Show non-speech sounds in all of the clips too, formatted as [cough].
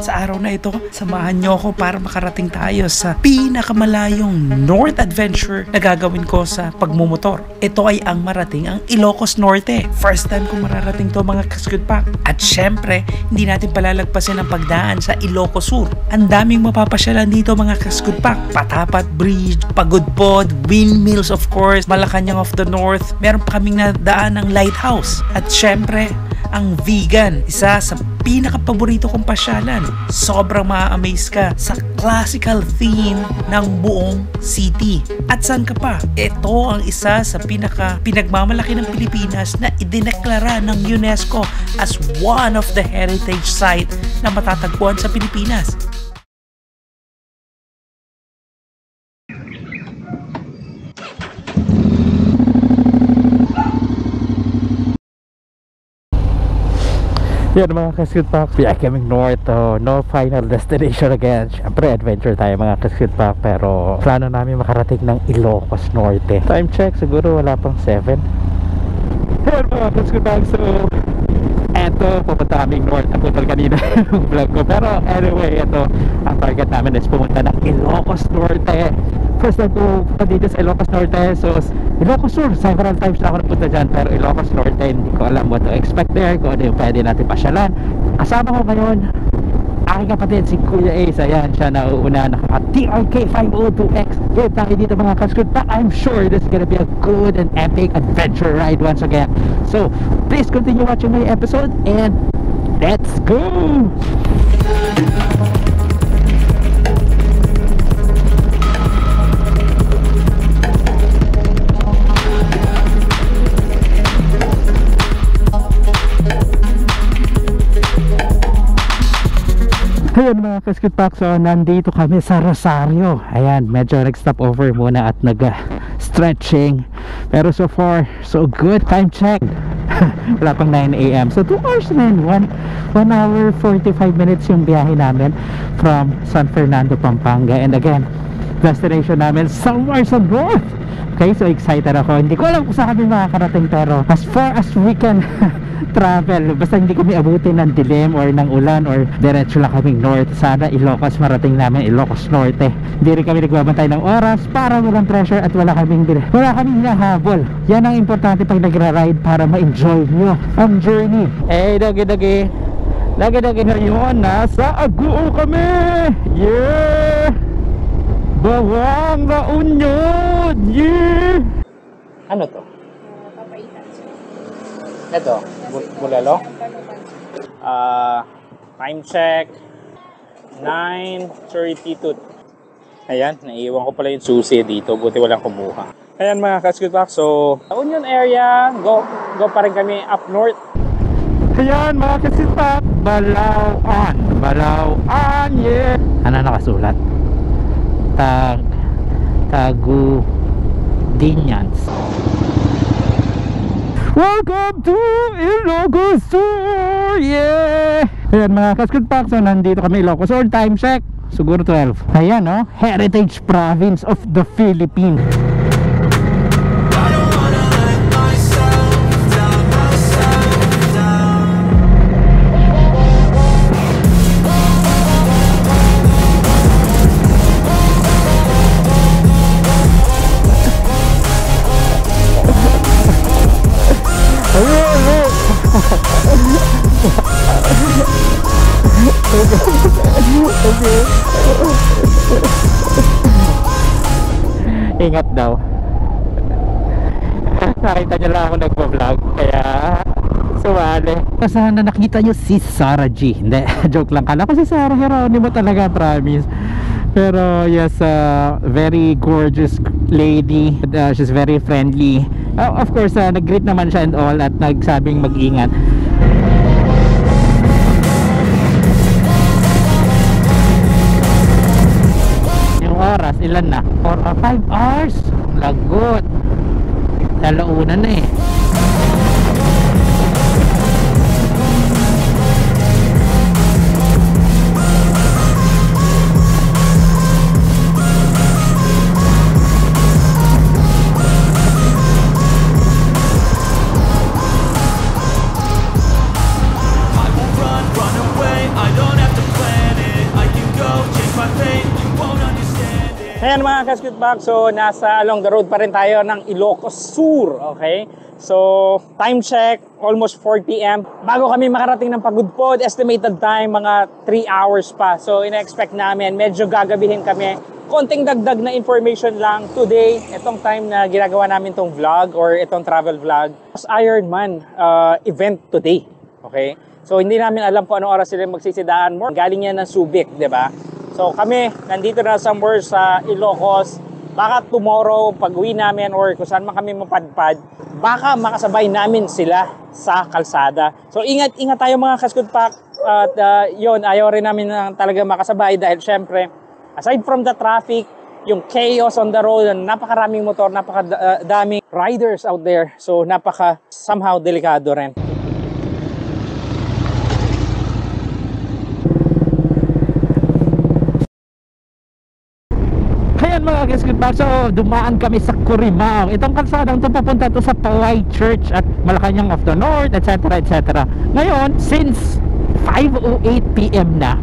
Sa araw na ito, samahan nyo ako para makarating tayo sa pinakamalayong North Adventure na gagawin ko sa pagmumotor. Ito ay ang marating ang Ilocos Norte. First time ko mararating to mga kaskud pack. At syempre, hindi natin palalagpasin ang pagdaan sa Ilocos Sur. Ang daming mapapasyalan dito mga kaskud pack. Patapat Bridge, Pagudpod, Windmills of course, Malacanang of the North. Meron pa kaming nadaan ng lighthouse. At syempre, ang vegan. Isa sa pinaka-paborito kong pasyalan. Sobrang ma-amaze ka sa classical theme ng buong city. At saan ka pa? Ito ang isa sa pinaka pinagmamalaki ng Pilipinas na idineklara ng UNESCO as one of the heritage site na matatagpuan sa Pilipinas. Yan mga kascute pack. Biyak kaming north oh, No final destination again. Siyempre adventure tayo mga kascute pack Pero plano namin makarating ng Ilocos Norte. Time check siguro wala pang 7 Yan mga kascute pack So eto pupunta kaming north. Naputol kanina [laughs] yung vlog ko. Pero anyway ito ang target namin is pumunta ng Ilocos Norte. First time ko punta dito sa Ilocos Norte. So Ilocos Sur several times na ako napunta dyan pero Ilocos Norte hindi ko alam what to expect there kung ano yung pwede natin pasyalan. Kasama ko ngayon aking kapatid si Kuya Ace ayan siya na uuna naka TRK 502X game tayo dito mga kaskud but I'm sure this is gonna be a good and epic adventure ride once again. So please continue watching my episode and let's go Ayun mga kaskit pack, so nandito kami sa Rosario. Ayan, medyo nag-stop over muna at nag-stretching. Pero so far, so good. Time check. [laughs] Wala pang 9am So 2 hours na 1, 1 hour 45 minutes yung biyahe namin From San Fernando, Pampanga. And again, destination namin somewhere sa north Okay, so excited ako. Hindi ko alam kung saan kami makakarating Pero as far as we can [laughs] travel basta hindi kami abutin ng dilim or ng ulan or diretso lang kaming north. Sana Ilocos marating namin Ilocos Norte. Hindi rin kami nagbabantay ng oras para walang pressure at wala kaming wala kaming nahabol. Yan ang importante pag nagra-ride para ma-enjoy nyo ang journey. Eh dagi dagi dagi dagi ngayon nasa Aguo kami! Yeah Bawang La Union yeah ano to? Ito, bulalo. Ah, uh, time check 9.32 Ayan, naiiwan ko pala yung susi dito. Buti walang kumuha. Ayan mga pack. So, sa Union area, go, go pa rin kami up north. Ayan mga kasgood pack. Balauan. Balauan, yeah. Ano nakasulat? Tag, tagu, Dinyans. Welcome to Ilocos Sur! Yeah! Ayan mga Kaskut Pack, so nandito kami Ilocos Sur, time check, siguro 12. Ayan no, Heritage Province of the Philippines. Sumali. Sana nakita niyo si Sarah G. Hindi, [laughs] joke lang. Kala ko si Sarah Geronimo talaga, promise. Pero yes, uh, very gorgeous lady. Uh, she's very friendly. Uh, of course, uh, nag-greet naman siya and all at nagsabing mag-ingat. oras ilan na 4 or 5 hours lagot lalauna na eh mga kaskutbag, so nasa along the road pa rin tayo ng Ilocos Sur, okay? So, time check, almost 4 p.m. Bago kami makarating ng Pagudpod, estimated time, mga 3 hours pa. So, ina-expect namin, medyo gagabihin kami. Konting dagdag na information lang today, itong time na ginagawa namin tong vlog or itong travel vlog. Ironman uh, event today, okay? So, hindi namin alam kung anong oras sila magsisidaan. Galing yan ng Subic, di ba? So kami, nandito na somewhere sa Ilocos. Baka tomorrow, pag uwi namin or kung saan man kami mapadpad, baka makasabay namin sila sa kalsada. So ingat-ingat tayo mga Kaskut Pack. At uh, yun, ayaw rin namin na talaga makasabay dahil syempre, aside from the traffic, yung chaos on the road, napakaraming motor, napakadaming riders out there. So napaka somehow delikado rin. Ayan mga kaskutbag, so dumaan kami sa Curimao. Itong kalsadang ito papunta to sa Paway Church at Malacanang of the North, etc. etc. Ngayon, since 5.08pm na,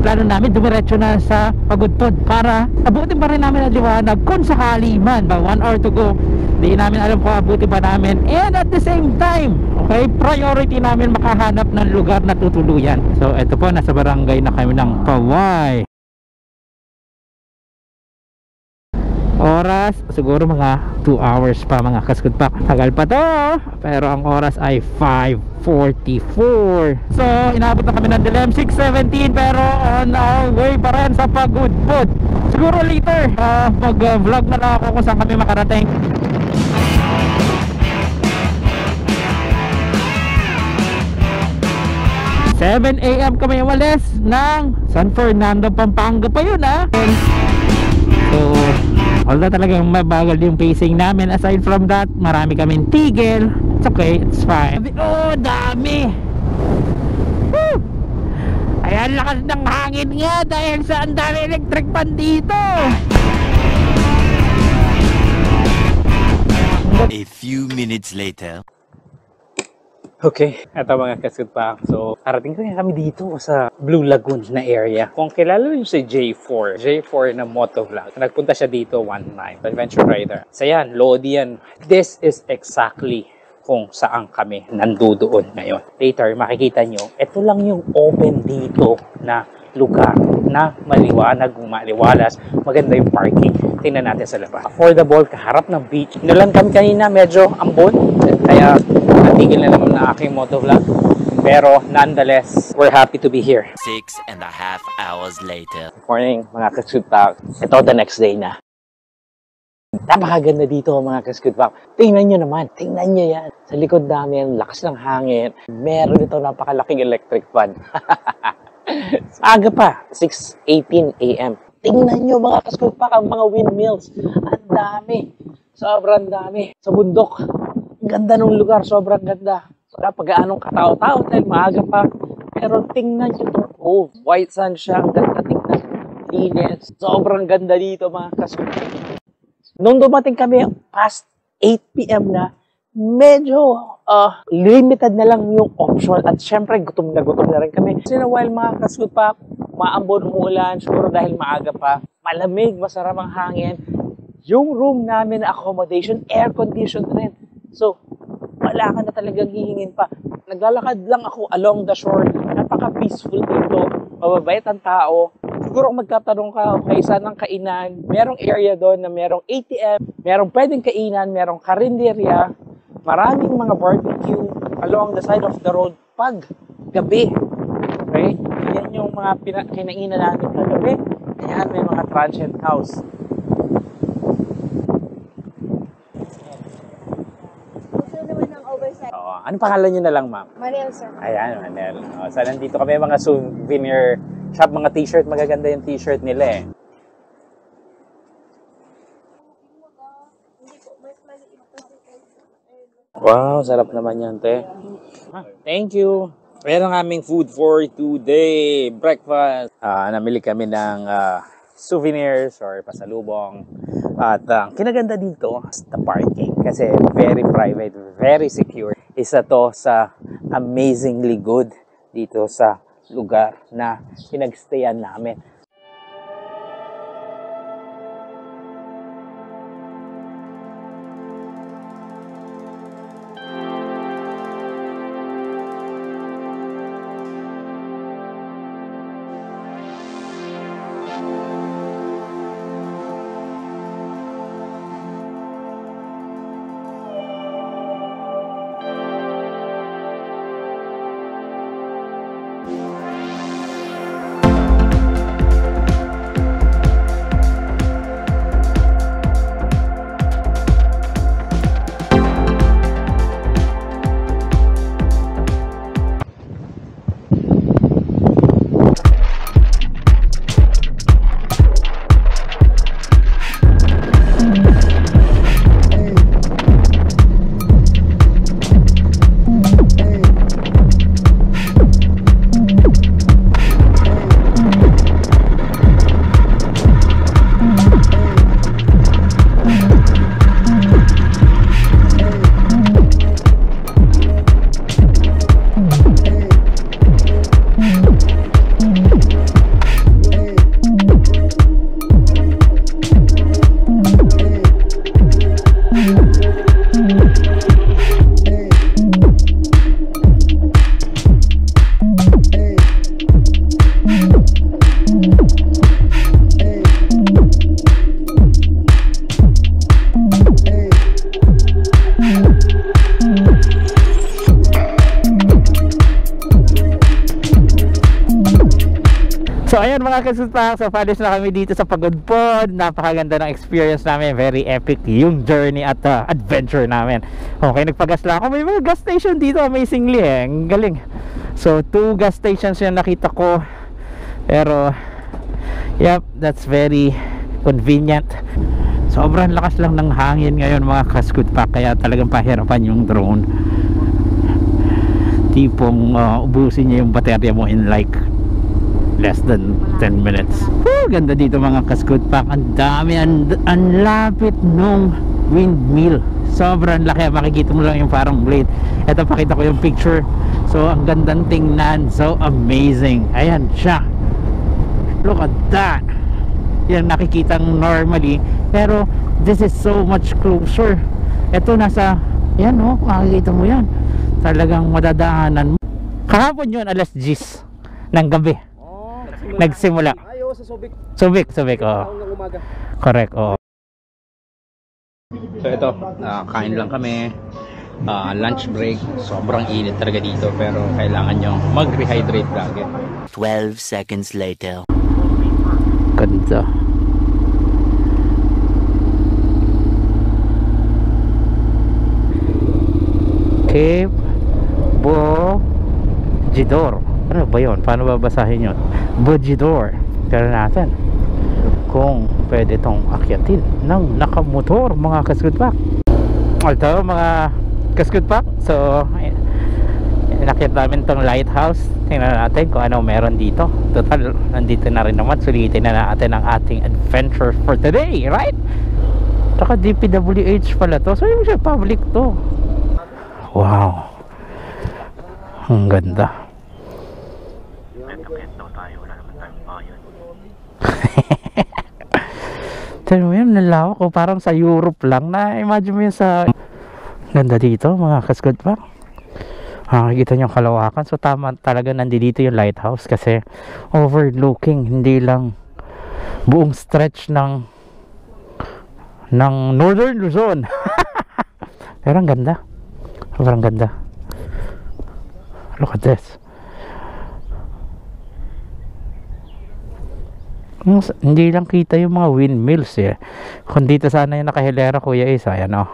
plano namin dumiretso na sa Pagudpod para abutin pa rin namin ang liwanag kung sakali man ba 1 hour to go di namin alam kung abutin pa namin and at the same time okay priority namin makahanap ng lugar na tutuluyan so ito po nasa barangay na kami ng Paway oras siguro mga 2 hours pa mga kaskut pa tagal pa to pero ang oras ay 5.44 so inabot na kami ng Dilem 6.17 pero on our way pa rin sa Pagudpod siguro later uh, mag uh, vlog na lang ako kung saan kami makarating Seven a.m. kami umalis ng San Fernando, Pampanga pa yun ah. So, although talagang mabagal yung pacing namin aside from that marami kaming tigil it's okay it's fine oh dami Woo! ayan lakas ng hangin nga dahil sa ang dami electric pan dito A few minutes later. Okay, eto mga kaskut pa. So, karating ko kami dito sa Blue Lagoon na area. Kung kilala niyo si J4, J4 na motovlog, nagpunta siya dito one time, adventure rider. So yan, Lodi yan. This is exactly kung saan kami nandoon ngayon. Later, makikita nyo, ito lang yung open dito na lugar na maliwanag, maliwalas, maganda yung parking. Tingnan natin sa labas. Affordable, kaharap ng beach. Nilan kami kanina, medyo ambon. Kaya natigil na naman na aking motovlog. Pero nonetheless, we're happy to be here. Six and a half hours later. Morning, mga kaskutak. Ito the next day na. Napakaganda dito mga kaskutak. Tingnan nyo naman, tingnan nyo yan. Sa likod namin, lakas ng hangin. Meron ito napakalaking electric fan. [laughs] Aga pa, 6.18 a.m. Tingnan nyo mga kaskutak ang mga windmills. Ang dami. Sobrang dami. Sa bundok. Ganda ng lugar, sobrang ganda. Wala pag-aanong katao-tao dahil maaga pa. Pero tingnan nyo itong cove. White sand siya. Ang ganda tingnan. Linis. Sobrang ganda dito mga kaskutak. Nung dumating kami past 8 p.m. na, medyo uh, limited na lang yung option. At syempre, gutom na gutom na rin kami. Kasi na while mga kasut pa, maambon umulan, siguro dahil maaga pa, malamig, masarap ang hangin. Yung room namin na accommodation, air-conditioned rin. So, wala ka na talagang hihingin pa. Naglalakad lang ako along the shore. Napaka-peaceful dito. Mababait ang tao. Siguro kung magtatanong ka, okay, saan ang kainan? Merong area doon na merong ATM, merong pwedeng kainan, merong karinderya, maraming mga barbecue along the side of the road pag gabi. Okay? Yan yung mga pina- kinainan namin kagabi. Ayan, may mga transient house. Gusto naman ng oversize. Oo. Ano pangalan nyo na lang, ma'am? Mariel, sir. Ayan, Manel. O, so, nandito kami mga souvenir shop, mga t-shirt. Magaganda yung t-shirt nila eh. Wow, sarap naman yan, te. Ah, thank you. Ang aming food for today. Breakfast. Ah, namili kami ng ah, souvenirs or pasalubong. At ang kinaganda dito, is the parking. Kasi very private, very secure. Isa to sa amazingly good dito sa lugar na pinagstayan namin. Mga kasuta, so palis na kami dito sa Pagodpod. Napakaganda ng experience namin, very epic yung journey at uh, adventure namin. Okay, nagpagas lang ako. May mga gas station dito, amazingly eh. Ang galing. So two gas stations yung nakita ko. Pero yep, that's very convenient. Sobrang lakas lang ng hangin ngayon mga kaskut pa kaya talagang pahirapan yung drone. Tipong uh, ubusin niya yung baterya mo in like less than 10 minutes. Woo, ganda dito mga kaskut pa. Ang dami, ang, lapit nung windmill. Sobrang laki. Makikita mo lang yung parang blade. Ito pakita ko yung picture. So ang gandang tingnan. So amazing. Ayan siya. Look at that. Yan nakikita normally. Pero this is so much closer. Ito nasa, yan oh, makikita mo yan. Talagang madadaanan mo. Kahapon yun, alas 10 ng gabi. Nagsimula. Ayaw sa Subic. Subic, Subic, oo. ng umaga. Correct, oo. So ito, ah, kain lang kami. Ah, lunch break. Sobrang init talaga dito pero kailangan nyo mag-rehydrate lagi. 12 seconds later. Ganda. Cape Bojidor. Ano ba yun? Paano babasahin yun? Bojidor. Pero natin kung pwede itong akyatin ng nakamotor mga kaskutpak. Ito mga kaskutpak. So, inakyat namin tong lighthouse. Tingnan natin kung ano meron dito. Total, nandito na rin naman. Sulitin na natin ang ating adventure for today, right? Saka DPWH pala to. So, yung public to. Wow. Ang ganda. [laughs] Tignan mo yun, nalawak ko. Parang sa Europe lang. Na-imagine mo yun sa... Ganda dito, mga kaskot pa. Makikita niyo ang kalawakan. So, tama talaga nandito yung lighthouse kasi overlooking, hindi lang buong stretch ng ng Northern Luzon. [laughs] Pero ang ganda. Sobrang ganda. Look at this. Yung s- Hindi lang kita yung mga windmills eh. Kung dito sana yung nakahilera kuya is, ayan oh.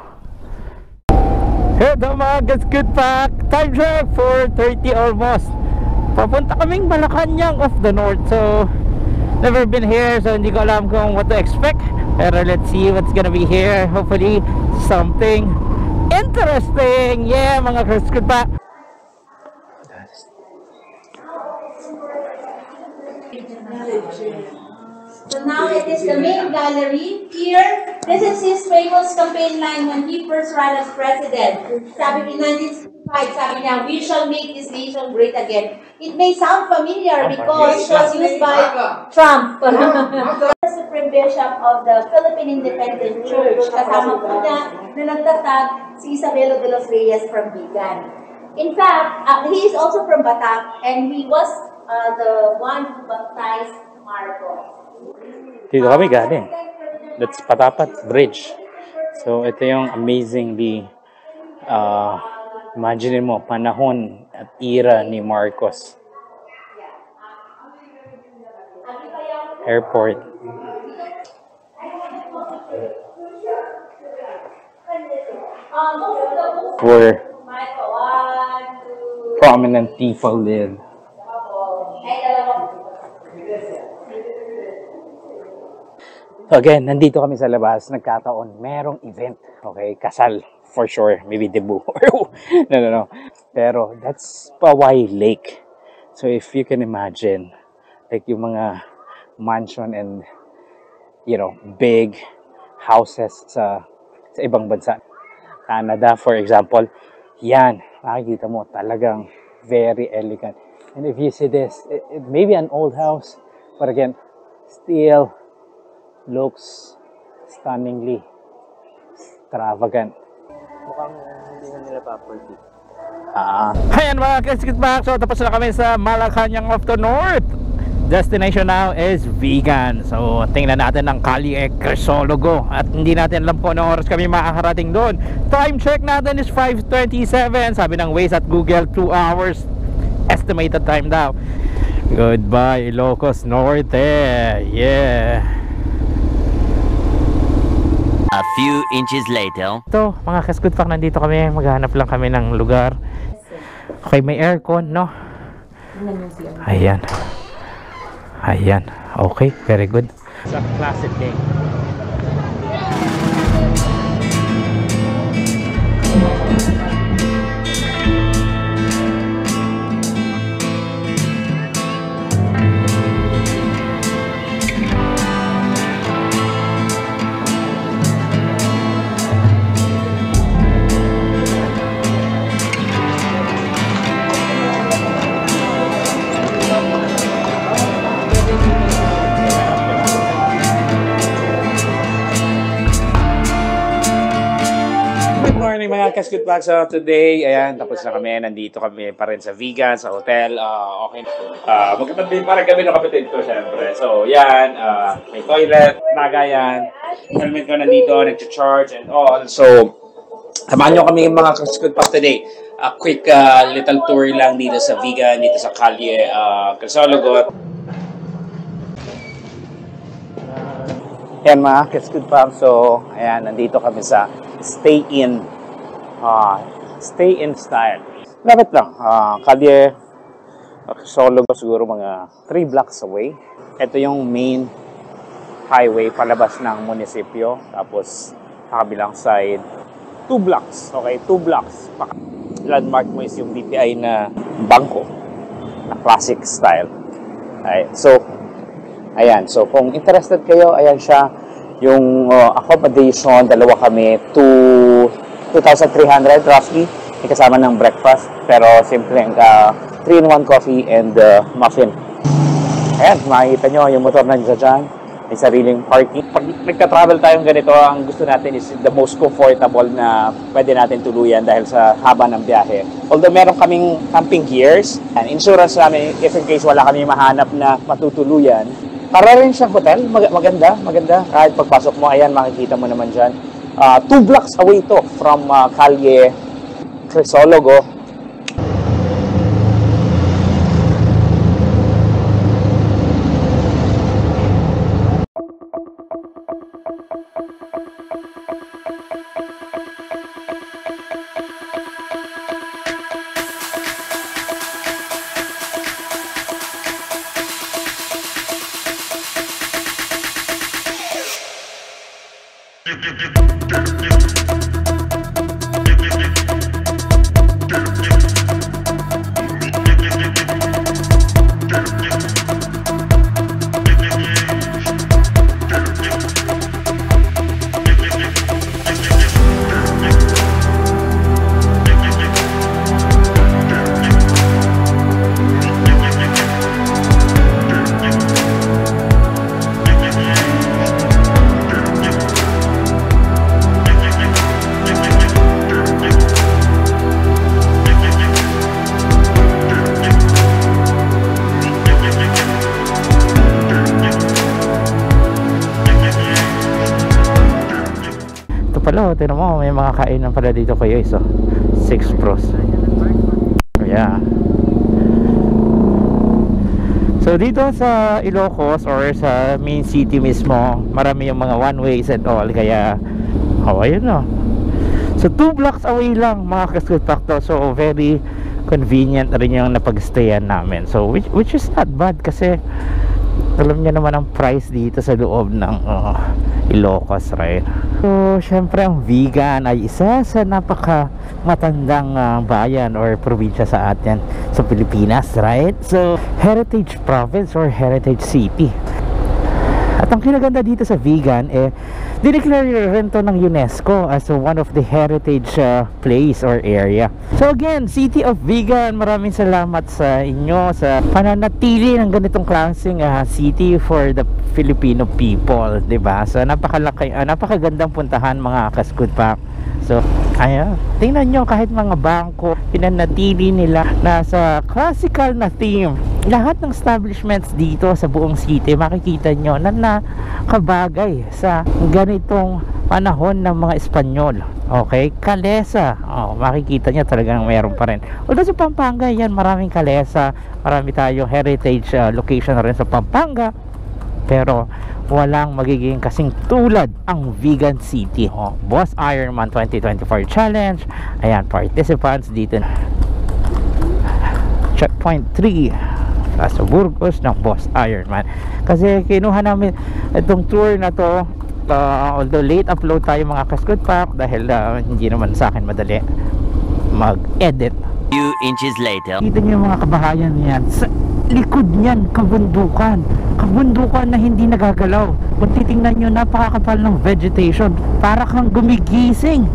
Hello mga good pack! Time check! 4.30 almost. Papunta kaming Malacanang of the North. So, never been here so hindi ko alam kung what to expect. Pero let's see what's gonna be here. Hopefully, something interesting! Yeah mga good pack! So now it is the main gallery. Here, this is his famous campaign line when he first ran as president. Sabi in 1965, sabi niya, we shall make this nation great again. It may sound familiar because it was used by Trump. [laughs] the Supreme Bishop of the Philippine Independent Church. Kasama po niya na nagtatag si Isabelo de los Reyes from Vigan. In fact, uh, he is also from Batak and he was uh, the one who baptized Marcos. Dito kami galing. That's Patapat Bridge. So, ito yung amazingly, uh, imagine mo, panahon at era ni Marcos. Airport. Where prominent people live. ay, dalawa. Again, nandito kami sa labas, nagkataon, merong event, okay, kasal, for sure, maybe debut, [laughs] no, no, no, pero that's Pawai Lake. So if you can imagine, like yung mga mansion and, you know, big houses sa, sa ibang bansa. Canada, for example, yan, makikita mo, talagang very elegant. And if you see this, it, it may be an old house, but again, still looks stunningly extravagant. Mukhang hindi na nila property. Ah, Ayan mga kaskitback, so tapos na kami sa Malacanang of the North. Destination now is vegan. So tingnan natin ang Kali Crisologo at hindi natin alam kung anong oras kami makakarating doon. Time check natin is 5.27. Sabi ng Waze at Google 2 hours estimated time daw. Goodbye, Ilocos Norte. Yeah. A few inches later. Ito, mga kaskud pak, nandito kami. Maghanap lang kami ng lugar. Okay, may aircon, no? Ayan. Ayan. Okay, very good. Sa classic game. Mga Kaskud Packs. So today, ayan, tapos na kami. Nandito kami pa rin sa vegan, sa hotel. Ah, okay. Uh, magkatabi pa rin kami ng kapatid ko, syempre. So, yan. ah, may toilet, nagayan. Helmet ko nandito, nag-charge and all. So, samahan nyo kami mga Kaskud Packs today. A quick ah, little tour lang dito sa vegan, dito sa Kalye, uh, Crisologot. Yan mga Kaskud Packs. So, ayan, nandito kami sa Stay In Ah, stay in style. Lapit lang. Ah, kalye, solo siguro mga 3 blocks away. Ito yung main highway palabas ng munisipyo. Tapos, kabilang side, 2 blocks. Okay, 2 blocks. Landmark mo is yung BPI na bangko na classic style. Okay, so, ayan. So, kung interested kayo, ayan siya. Yung uh, accommodation, dalawa kami, two 2,300 roughly. May kasama ng breakfast. Pero simple ang uh, 3-in-1 coffee and uh, muffin. Ayan, makikita nyo yung motor na dyan. May sariling parking. Pag nagka-travel tayong ganito, ang gusto natin is the most comfortable na pwede natin tuluyan dahil sa haba ng biyahe. Although meron kaming camping gears, and insurance namin if in case wala kami mahanap na matutuluyan. Para rin siyang hotel, Mag- maganda, maganda. Kahit pagpasok mo, ayan, makikita mo naman dyan. Uh, two blocks away to from uh, Calye Crisologo. Tinan mo, may mga kainan pala dito kayo iso. 6 pros. Yeah. So dito sa Ilocos or sa main city mismo, marami yung mga one ways and all kaya oh ayun no. So 2 blocks away lang mga kaskutakto. So very convenient rin yung napagstayan namin. So which which is not bad kasi alam niyo naman ang price dito sa loob ng uh, Ilocos, right? So, syempre ang vegan ay isa sa napaka matandang uh, bayan or probinsya sa atin sa Pilipinas, right? So, heritage province or heritage city. At ang kinaganda dito sa vegan eh dineclare rin to ng UNESCO as one of the heritage uh, place or area. So again, City of Vegan, maraming salamat sa inyo sa pananatili ng ganitong klaseng uh, city for the Filipino people, 'di ba? So napakalaki uh, napakagandang puntahan mga kaskud pa. So, ayan. Tingnan nyo kahit mga bangko, pinanatili nila nasa classical na theme. Lahat ng establishments dito sa buong city, makikita nyo na nakabagay sa ganitong panahon ng mga Espanyol. Okay? Kalesa. Oh, makikita niya talagang mayroon pa rin. Although sa Pampanga, yan maraming kalesa. Marami tayong heritage uh, location rin sa Pampanga. Pero walang magiging kasing tulad ang Vegan City. Oh, Boss Ironman 2024 Challenge. Ayan, participants dito na. Checkpoint 3 Plaza Burgos ng Boss Ironman kasi kinuha namin itong tour na to uh, although late upload tayo mga Kaskut Pack dahil uh, hindi naman sa akin madali mag-edit Few inches later. niyo yung mga kabahayan niyan sa likod niyan kabundukan. Kabundukan na hindi nagagalaw. Kung titingnan nyo napakakapal ng vegetation. Para kang gumigising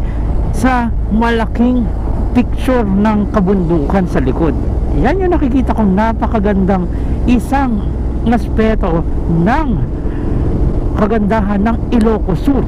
sa malaking picture ng kabundukan sa likod. Yan yung nakikita kong napakagandang isang aspeto ng kagandahan ng Ilocos Sur